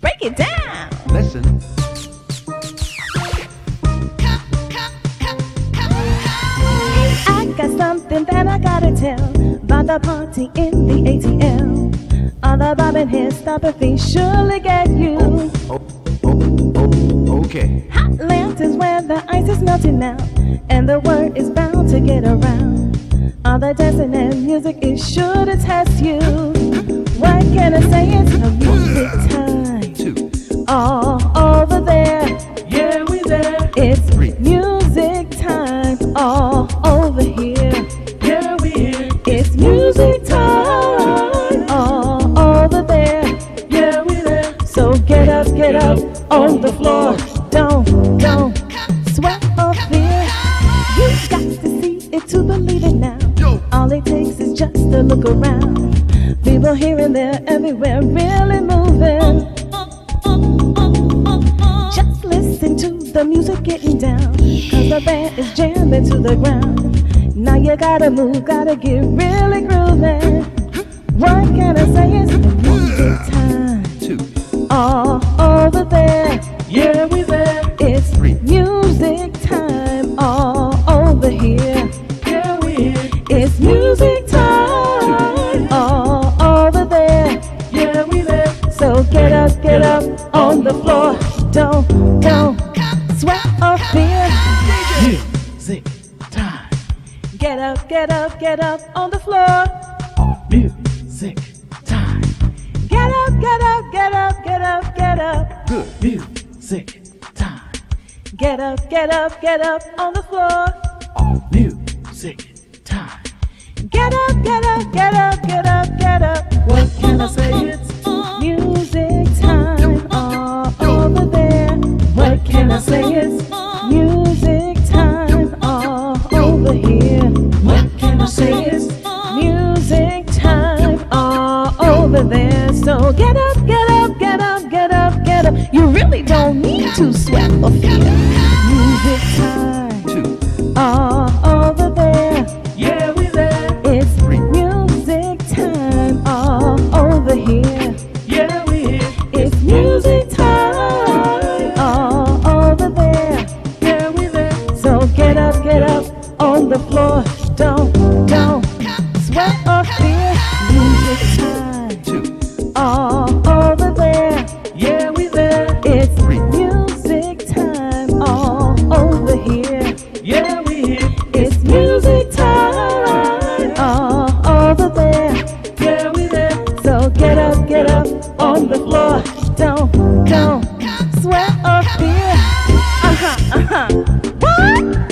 Break it down. Listen. I got something that I gotta tell about the party in the ATL. All the bobbing heads stopping feet surely get you. Oh, oh, oh, oh, okay. Hot lanterns where the ice is melting now, and the word is bound to get around. All the dancing and music is sure to test you. What can I say? It's a music. All over there, Yeah, we there. it's Three. music time. All over here, Yeah, we here. it's music time. All over there. Yeah, we there. So get up, get up on the floor. Don't, don't sweat or fear. You got to see it to believe it now. All it takes is just to look around. People here and there, everywhere, really moving. The music getting down. Cause the band is jamming to the ground. Now you gotta move, gotta get really grooving. What can I say? It's music time Two. all over there. Yeah, we there. It's Three. music time all over here. Yeah, we here. It's music time Two. all over there. Yeah, we there. So get up, get up on the floor. Don't, don't sweat or fear. Music time. Get up, get up, get up on the floor. Music time. Get up, get up, get up, get up, get up. Good. Music time. Get up, get up, get up on the floor. Music time. Get up, get up, get up, get up, get up. I say? It's music time all over here. what can I say? It's Music time all over there. So get up, get up, get up, get up, get up. You really don't need to sweat or fear. The floor. Don't, don't sweat or fear. Music time Two. all over there. Yeah, we there. It's Three. music time all over here. Yeah, we here. It's music time all over there. Yeah, we there. So get up, get up on the floor. Don't, don't sweat or fear. Uh huh, uh huh.